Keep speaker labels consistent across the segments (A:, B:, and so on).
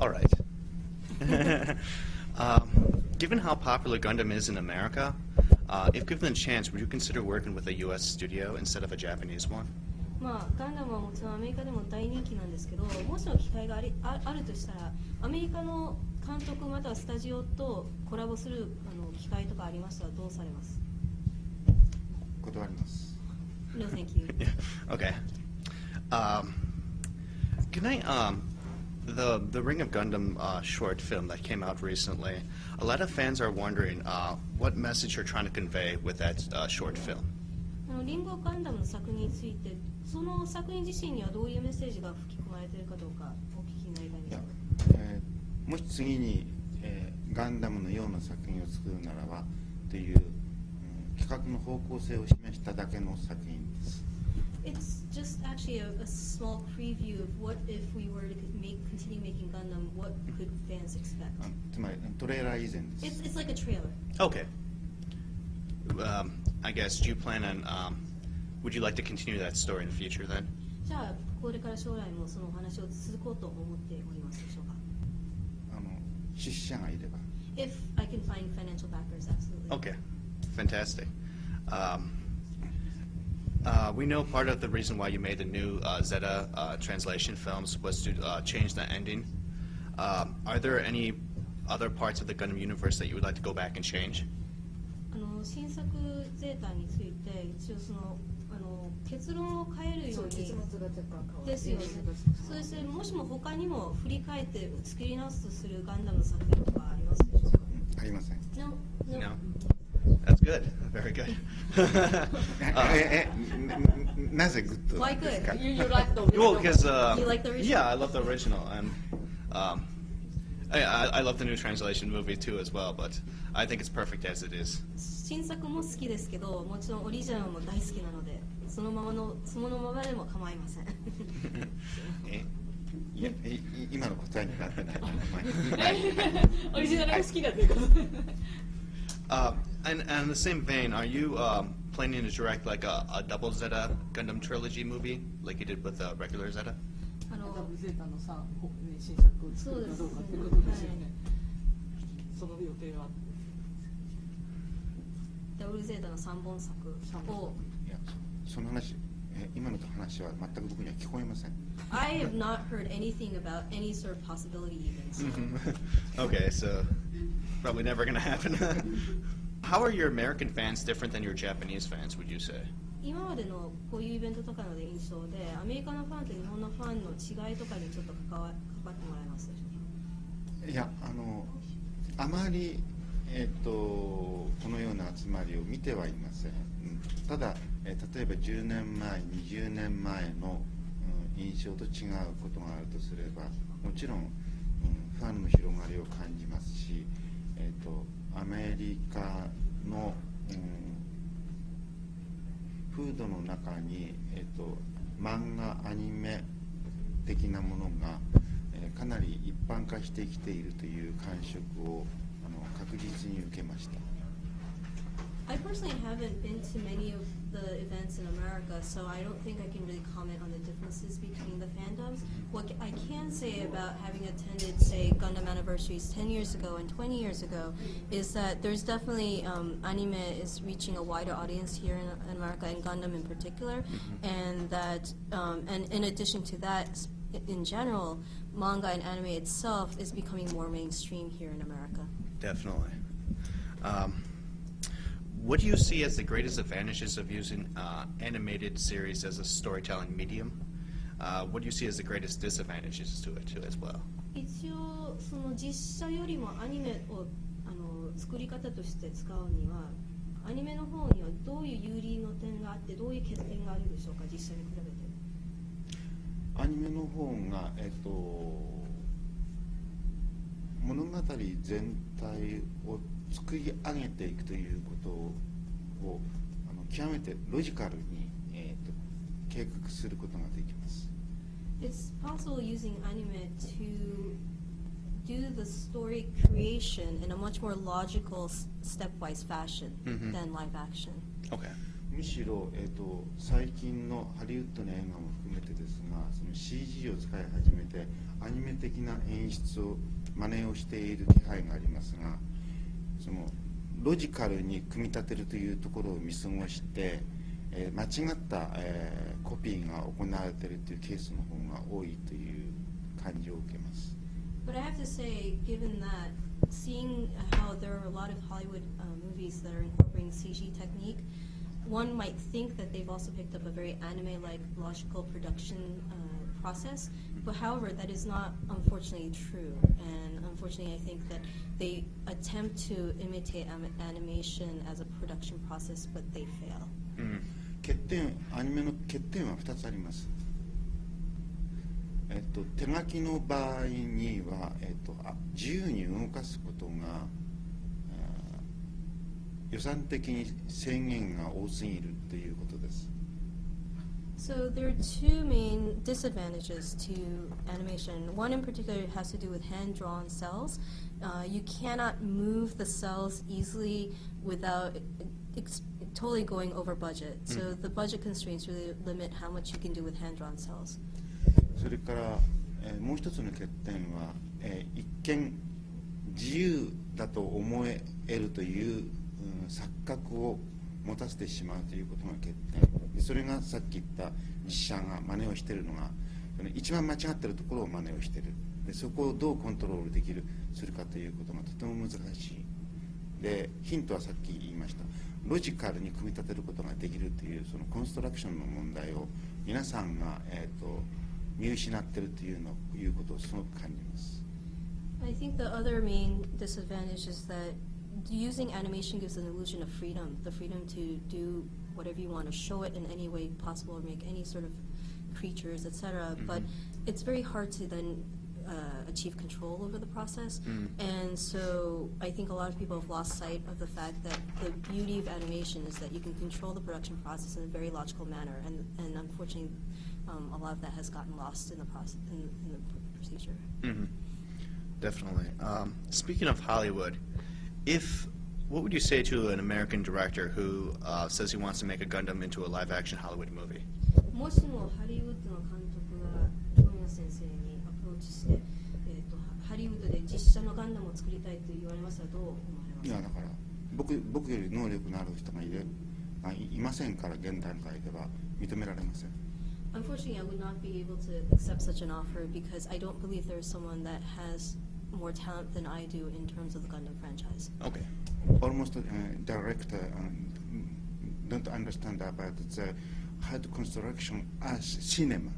A: All right. um, given how popular Gundam is in America, uh, if given a chance, would you consider working with a U.S. studio instead of a Japanese one?
B: まあ、ガンダムはもちろんアメリカでも大人気なんですけどもしも機会がありああるとしたらアメリカの監督またはスタジオとコラボするあの機会とかありましたらどうされます
C: 断ります
B: No thank you
A: Yeah. Okay. Um, can I um, the the Ring of Gundam uh, short film that came out recently? A lot of fans are wondering uh, what message you're trying to convey with that uh, short film.
B: あのリンゴガンダムの作品についてその作品自身にはどういうメッセージが吹き込まれているかどうかお聞きになりたいん
C: いや
B: ですが、
C: えーもし次に、えーガンダムのような作品を作るならばという、うん企画の方向性を示しただけの作品です
B: It's just actually a, a small preview of what if we were to make, continue making Gundam, what could fans expect?
C: あつまりトレーラー以前です
B: It's, it's like a trailer.
A: Okay. Um, I guess do you plan on? Um, would you like to continue that story in the future then?
B: じゃあ、これから将来もそのお話を続こうと思っておりますでしょうか
C: あの出資者がいれば
B: If I can find financial backers, absolutely.
A: Okay, fantastic. Um, uh, we know part of the reason why you made the new uh, Zeta uh, translation films was to uh, change the ending. Um, are there any other parts of the Gundam universe that you would like to go back and change?
B: あの新作ゼータについて一応そのあの結論を変えるように
D: 結末が若干変わって
B: ですよねそうですねもしも他にも振り返って作り直すとするガンダムの作品とかありますでしょうか
C: うんありません
B: No, no.
A: No. That's good. Very good.
C: え
A: Uh,
C: えななぜグッド
B: Why
C: ですか
D: You, you like the
A: well, because uh,
B: You like the original?
A: yeah, I love the original, and um, I, I, I love the new translation movie too as well. But I think it's perfect as it is.
B: 新作も好きですけどもちろんオリジナルも大好きなのでそのままのそのままでも構いません
C: えいやいい今の答えになってない
D: オリジナルが好きだということ
A: Uh, and, and in the same vein, are you um, planning to direct like a, a double Zeta Gundam trilogy movie, like you did with uh, regular Zeta?
B: あの
D: ダブルゼータのさ、ほね、新作を作るかどうかっていうことですよね。その予定は
B: ダブルゼータの3本作を
C: いやそその話え今の話は全く僕には聞こえません
B: I have not heard anything about any sort of possibility even so
A: okay, so probably never gonna happen. How are your American fans different than your Japanese fans? Would you say?
B: 今までのこういうイベントとかので印象でアメリカのファンと日本のファンの違いとかにちょっと関わ関わってもらえます？でしょうか
C: いやあのあまり、えっとこのような集まりを見てはいません、うんただ、え例えば10年前20年前の、うん印象と違うことがあるとすればもちろん、うんファンの広がりを感じますし、えっとアメリカの、うんフードの中に、えっと漫画アニメ的なものが、えーかなり一般化してきているという感触をあの確実に受けました。
B: I personally haven't been to many of the events in America, so I don't think I can really comment on the differences between the fandoms. What I can say about having attended, say, Gundam anniversaries 10 years ago and 20 years ago is that there's definitely um, anime is reaching a wider audience here in, in America, and Gundam in particular, and that, um, and in addition to that, in general, manga and anime itself is becoming more mainstream here in America.
A: Definitely. Um, what do you see as the greatest advantages of using uh, animated series as a storytelling medium? Uh, what do you see as the greatest disadvantages to it too, as well?
B: 一応その実写よりもアニメをあの作り方として使うにはアニメの方にはどういう有利の点があってどういう欠点があるでしょうか実写に比べて
C: アニメの方が、えっと物語全体を 作り上げていくということをあの極めてロジカルに、えっと計画することができます
B: It's possible using anime to do the story creation in a much more logical stepwise fashion
A: Mhm.
B: than live action
A: Okay.
C: むしろ、えっと最近のハリウッドの映画も含めてですががその CG を使い始めてアニメ的な演出を真似をしている気配がありますがそのロジカルに組み立てるというところを見過ごして、えー間違った、えーコピーが行われているというケースの方が多いという感じを受けます。
B: But I have to say, given that, seeing how there are a lot of Hollywood uh, movies that are incorporating CG technique, one might think that they've also picked up a very anime-like logical production uh, process. But however, that is not unfortunately true. And unfortunately, I think that they attempt to imitate animation as a production process, but they fail.
A: うん
C: 欠点アニメの欠点は2つあります、えっと、手書きの場合には、えっと、あ自由に動かすことが予算的に制限が多すぎるということです
B: So there are two main disadvantages to animation. One in particular has to do with hand-drawn cels. Uh, you cannot move the cels easily without totally going over budget. Mm. So the budget constraints really limit how much you can do with hand-drawn cels.
C: それから、えー、もう一つの欠点は、えー、一見自由だと思えるという、うん、錯覚を持たせてしまうということが欠点。それがさっき言った実写が真似をしているのがその一番間違っているところを真似をしている。でそこをどうコントロールできるするかということがとても難しい。でヒントはさっき言いました。ロジカルに組み立てることができるというそのコンストラクションの問題を皆さんが、えー、と見失っているというのいうことをすごく感じます。
B: I think the other main disadvantage is that using animation gives an illusion of freedom, the freedom to do whatever you want, to show it in any way possible, or make any sort of creatures, etc. But it's very hard to then uh, achieve control over the process. And so I think a lot of people have lost sight of the fact that the beauty of animation is that you can control the production process in a very logical manner. And, and unfortunately, um, a lot of that has gotten lost in the process, in, in the procedure.
A: Mhm. Definitely. Um, speaking of Hollywood, if what would you say to an American director who uh, says he wants to make a Gundam into a live-action Hollywood movie?
B: もしもハリウッドの監督が本屋先生にアプローチして、えー、とハリウッドで実写のガンダムを作りたいと言われましたらどう思われますか
C: いやだから僕僕より能力のある人がいれあいいませんから現段階では認められません
B: Unfortunately, I would not be able to accept such an offer because I don't believe there is someone that has more talent than I do in terms of the Gundam franchise.
A: Okay.
C: almost uh, director um, don't understand about the hard construction as cinema.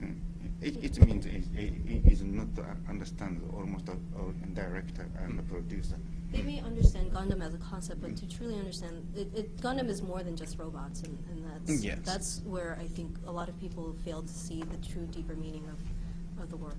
C: Mm. It, it means it, it, it is not to understand almost a, a director and a producer.
B: They may understand Gundam as a concept, but to truly understand, it, it, Gundam is more than just robots, and, and that's
A: Yes.
B: that's where I think a lot of people fail to see the true, deeper meaning of, of the work.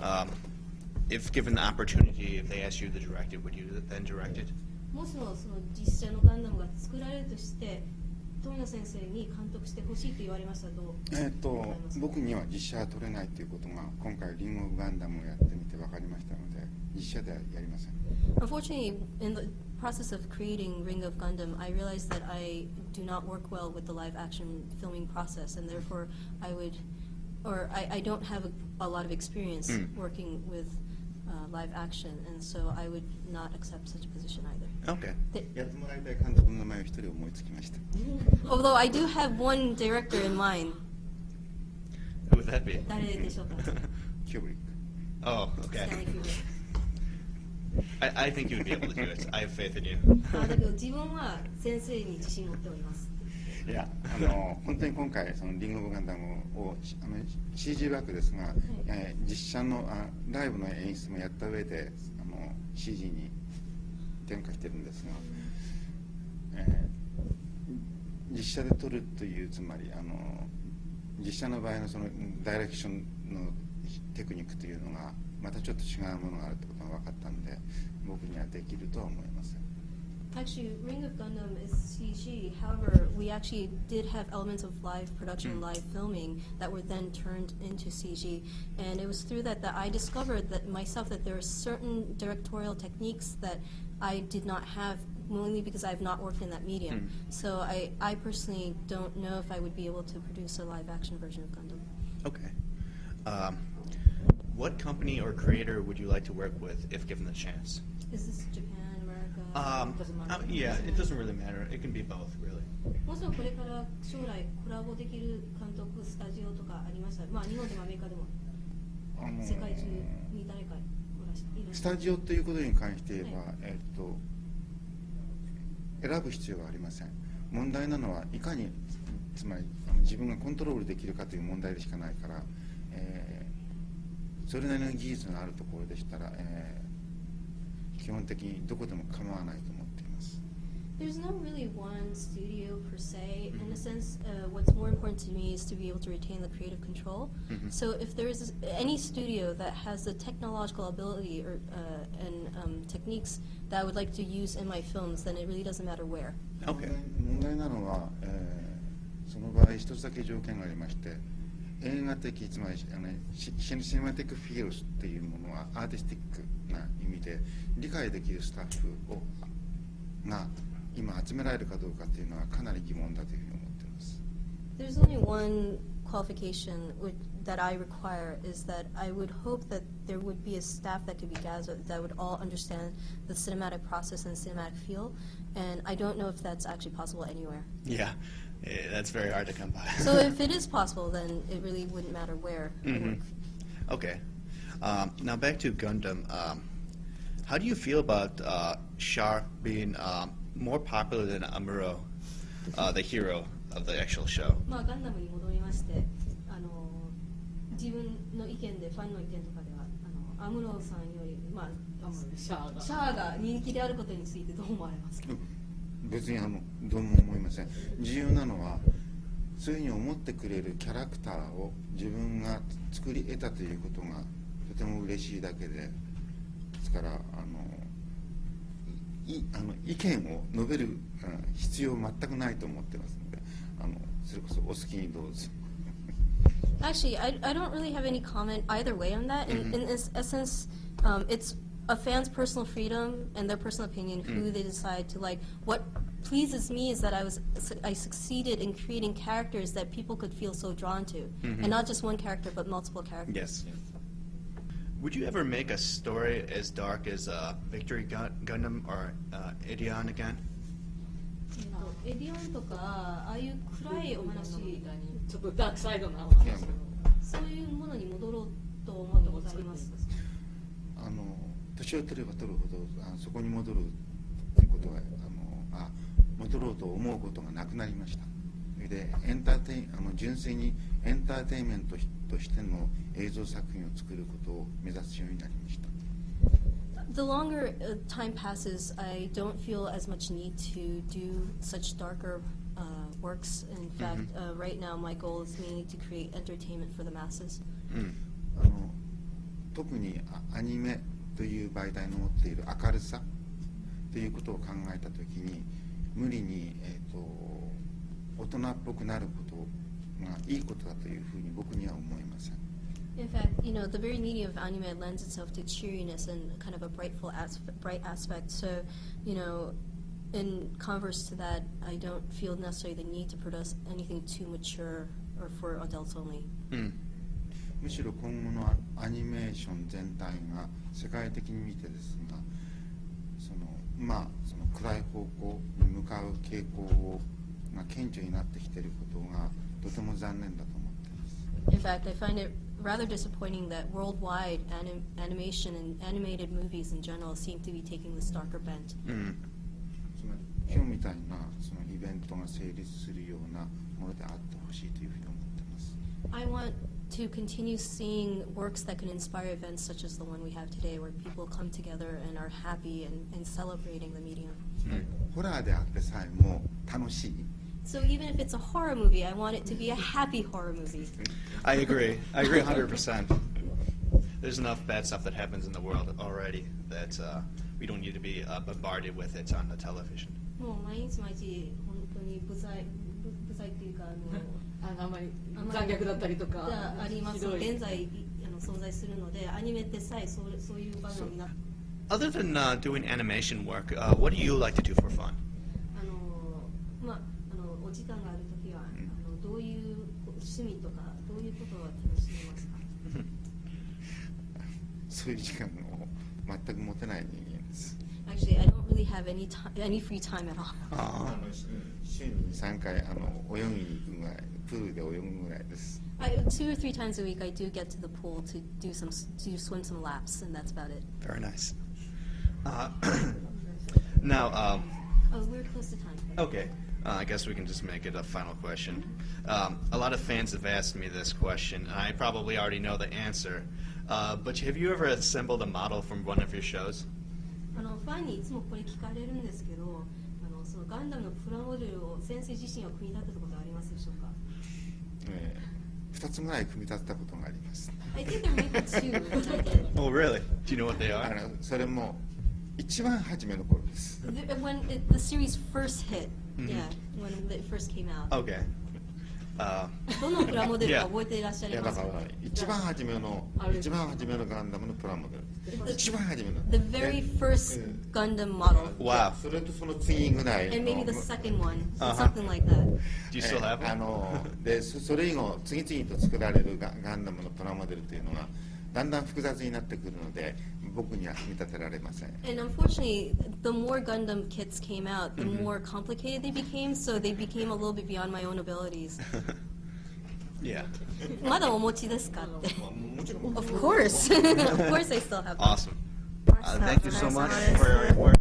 A: Um, if given the opportunity, if they asked you to direct it, would you then direct it?
B: もしもその実写のガンダムが作られるとして、富野先生に監督してほしいと言われましたらどう
C: えっと
B: 思いますか
C: 僕には実写は撮れないということが今回リンゴ・オブ・ガンダムをやってみて分かりましたので実写ではやりません
B: Unfortunately, in the process of creating Ring of Gundam, I realized that I do not work well with the live action filming process, and therefore I would, or I, I don't have a, a lot of experience
A: Mm.
B: working with uh, live action, and so I would not accept such a position either.
A: Okay.
B: で
C: やってもらいたい監督の名前を一人思いつきました
B: although I do have one director in mind.
A: Who would that be?
B: 誰でしょうか
C: キューブリック
A: Oh, okay.
B: Stanley Kubrick.
A: I, I think you would be able to do it. I have faith in you.
B: あだけど自分は先生に自信を持っております。
C: いやあの本当に今回そのリンゴ・オブ・ガンダムをしあの CG ワークですが、えー実写のあライブの演出もやった上であの CG に転化してるんですが、えー実写で撮るというつまりあの実写の場合のそのダイレクションのテクニックというのがまたちょっと違うものがあるってことが分かったんで僕にはできるとは思いません
B: Actually, Ring of Gundam is CG. However, we actually did have elements of live production,
A: Mm.
B: live filming that were then turned into CG. And it was through that that I discovered that myself that there are certain directorial techniques that I did not have mainly because I've not worked in that medium.
A: Mm.
B: So I, I personally don't know if I would be able to produce a live action version of Gundam.
A: Okay. Um, what company or creator would you like to work with if given the chance?
B: Is this Japan?
A: Um,
D: Doesn't matter.
A: uh, yeah, it doesn't really matter. It can be both, really.
B: もしもこれから将来コラボできる監督スタジオとかありましたらまあ日本でもアメリカでも
C: あの
B: 世界中に誰かいらっしゃいらっしゃ
C: スタジオということに関して言えば、
B: はい
C: えっと選ぶ必要はありません問題なのはいかにつまりあの自分がコントロールできるかという問題でしかないから、えーそれなりの技術のあるところでしたら、えー基本的にどこでも構わないと思っています
B: There's no really one studio per se. In a sense, uh, what's more important to me is to be able to retain the creative control.
A: Mhm.
B: So if there is any studio that has the technological ability or uh, and um, techniques that I would like to use in my films, then it really doesn't matter where.
A: Okay.
C: 問題なのは、えーその場合一つだけ条件がありまして 映画的つまりあのシシシネマティックフィールスっていうものはアーティスティックな意味で理解できるスタッフをが今集められるかどうかっていうのはかなり疑問だというふうに思っています
B: There's only one qualification which, that I require is that I would hope that there would be a staff that could be gathered that would all understand the cinematic process and cinematic feel, and I don't know if that's actually possible anywhere.
A: Yeah, eh, that's very hard to come by.
B: So if it is possible, then it really wouldn't matter where I
A: Mhm.
B: work.
A: Okay. Um, now back to Gundam. Um, how do you feel about uh, Char being um, more popular than Amuro, uh, the hero of the actual show?
B: まあ、ガンダムに戻りましてあの自分の意見でファンの意見とかではあのアムロさんより、まあ、
D: あのシャアが
B: シャアが人気であることについてどう思われますか
C: 別にあのどうも思いません。重要なのはそういうふうに思ってくれるキャラクターを自分が作り得たということがとても嬉しいだけで。ですからあのいあの意見を述べる、うん必要全くないと思ってますので。あのそれこそお好きにどうぞ。
B: Actually, I, I don't really have any comment either way on that. In, in this essence, um, it's a fan's personal freedom and their personal opinion, who mm. they decide to like. What pleases me is that I was su I succeeded in creating characters that people could feel so drawn to, mm -hmm. and not just one character, but multiple characters.
A: Yes. Would you ever make a story as dark as uh, Victory Gun Gundam or uh, Ideon again?
B: イデオンとかああいう暗いお話
D: ちょっとダークサイドなお話
B: そういうものに戻ろうと思ったことあります
C: あの 年を取れば取るほどあそこに戻ることはあのあ戻ろうと思うことがなくなりましたそれでエンターテインあの純粋にエンターテインメントとしての映像作品を作ることを目指すようになりました
B: The longer uh, time passes, I don't feel as much need to do such darker uh, works. In fact, uh, right now my goal is mainly to create entertainment for the masses.
A: Mm.
C: あの特にあアニメという媒体の持っている明るさということを考えたときに無理に、えー、と大人っぽくなることがいいことだというふうに僕には思いません
B: In fact, you know, the very meaning of anime lends itself to cheeriness and kind of a brightful aspect, bright aspect. So, you know, in converse to that, I don't feel necessarily the need to produce anything too mature or for adults only.
A: Mm.
C: むしろ今後のアアニメーション全体が世界的に見てですがそのまあその暗い方向に向かう傾向をが顕著になってきていることがとても残念だと思っています
B: In fact, I find it rather disappointing that worldwide anim- animation and animated movies in general seem to be taking this darker bent.
A: Mm.
C: つまり今日みたいなそのイベントが成立するようなものであってほしいというふうに思っています
B: I want to continue seeing works that can inspire events such as the one we have today, where people come together and are happy and, and celebrating the medium.
C: ホラーであってさえも楽しい
B: So even if it's a horror movie, I want it to be a happy horror movie.
A: I agree. I agree 100%. There's enough bad stuff that happens in the world already that uh, we don't need to be uh, bombarded with it on the television.
B: もう毎日毎日本当に不在不不在っていうかあの
D: あのあまり残虐だったりとか
B: あります。現在あの存在するのでアニメってさえそうそういう場面になって。
A: Other than uh, doing animation work, uh, what do you like to do for fun?
B: あのまああのお時間があるとは、あのどういう趣味とかどういうことを楽しみますか？
C: そういう時間を全く持てない人
B: have any time, any free time at all.
C: あの週に3回あの泳ぎに行くぐらいプールで泳ぐぐらいです
B: I, two or three times a week, I do get to the pool to do some to swim some laps, and that's about it.
A: Very nice. Uh, now, um,
B: Oh, we're close to time.
A: okay, uh, I guess we can just make it a final question. Um, a lot of fans have asked me this question, and I probably already know the answer. Uh, but have you ever assembled a model from one of your shows?
B: あのファンにいつもこれ聞かれるんですけど、あのそのガンダムのプラモデルを先生自身は組み立てたことありますでしょうか？
C: え2つぐらい組み立てたことがあります
B: I think there may be two that I did.
A: Oh, really? Do you know what they
C: あ
A: are?
C: のそれも一番初めの頃です
B: When it, the series first hit,
A: Mhm.
B: yeah, when it first came out.
A: Okay. Uh,
B: どのプラモデルか.覚えていらっしゃ
C: い
B: います？か
C: やだから一番初めの一番初めのガンダムのプラモデル一番初めの
B: The very
C: で
B: first
C: うん
B: Gundam model,
A: wow.
C: それとその次ぐらい
B: and maybe
C: の
B: the second one,
A: Uh-huh.
B: something like that.
A: Do you still
C: え
A: have
C: ーあ?のでそそれ以後次々と作られるガガンダムのプラモデルというのがだんだん複雑になってくるので僕には組み立てられません
B: And unfortunately, the more Gundam kits came out, the
A: Mhm.
B: more complicated they became, so they became a little bit beyond my own abilities.
A: yeah.
B: まだお持ちですかって。
C: もちろん
B: Of course. of course I still have them.
A: Awesome. Uh, thank you so much for your work.